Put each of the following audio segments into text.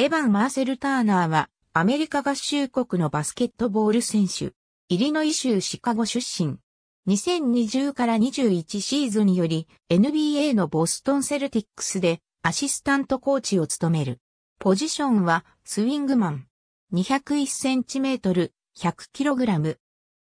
エヴァン・マーセル・ターナーは、アメリカ合衆国のバスケットボール選手。イリノイ州シカゴ出身。2020から21シーズンにより、NBA のボストンセルティックスでアシスタントコーチを務める。ポジションはスウィングマン。201センチメートル、100キログラム。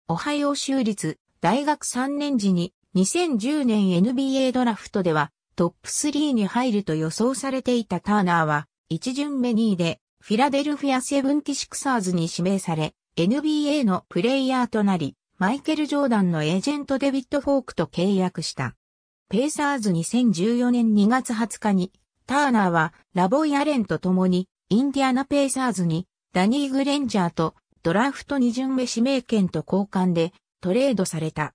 オハイオ州立大学3年時に2010年 NBA ドラフトではトップ3に入ると予想されていたターナーは一巡目2位で、フィラデルフィア・セブンティシクサーズに指名され、NBA のプレイヤーとなり、マイケル・ジョーダンのエージェントデビッド・フォークと契約した。ペイサーズ2014年2月20日に、ターナーはラボイ・アレンと共に、インディアナ・ペイサーズに、ダニー・グレンジャーとドラフト2巡目指名権と交換でトレードされた。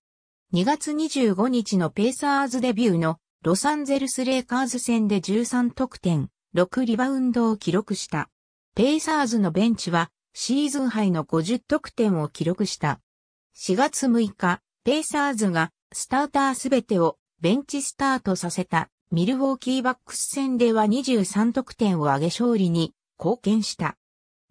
2月25日のペイサーズデビューのロサンゼルス・レイカーズ戦で13得点、6リバウンドを記録した。ペイサーズのベンチはシーズンハイの50得点を記録した。4月6日、ペイサーズがスターターすべてをベンチスタートさせたミルウォーキーバックス戦では23得点を挙げ勝利に貢献した。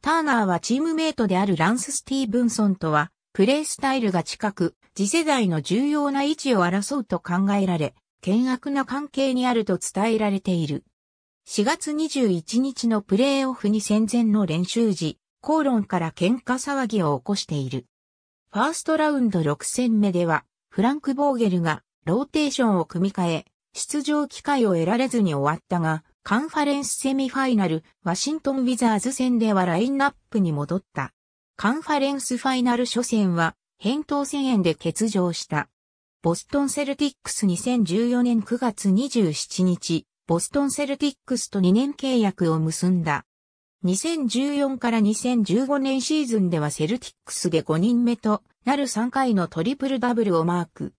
ターナーはチームメイトであるランス・スティーブンソンとはプレースタイルが近く次世代の重要な位置を争うと考えられ、険悪な関係にあると伝えられている。4月21日のプレーオフに戦前の練習時、口論から喧嘩騒ぎを起こしている。ファーストラウンド6戦目では、フランク・ボーゲルがローテーションを組み替え、出場機会を得られずに終わったが、カンファレンスセミファイナル、ワシントン・ウィザーズ戦ではラインナップに戻った。カンファレンスファイナル初戦は、扁桃腺炎で欠場した。ボストンセルティックス2014年9月27日、ボストンセルティックスと2年契約を結んだ。2014から2015年シーズンではセルティックスで5人目となる3回のトリプルダブルをマーク。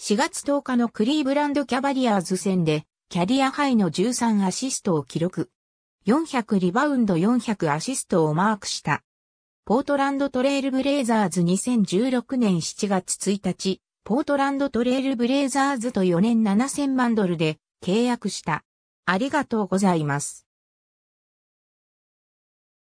4月10日のクリーブランドキャバリアーズ戦でキャリアハイの13アシストを記録。400リバウンド400アシストをマークした。ポートランドトレイルブレイザーズ2016年7月1日、ポートランドトレイルブレイザーズと4年7000万ドルで契約した。ありがとうございます。